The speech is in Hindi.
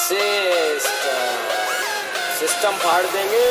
सिस्टम सिस्टम फाड़ देंगे।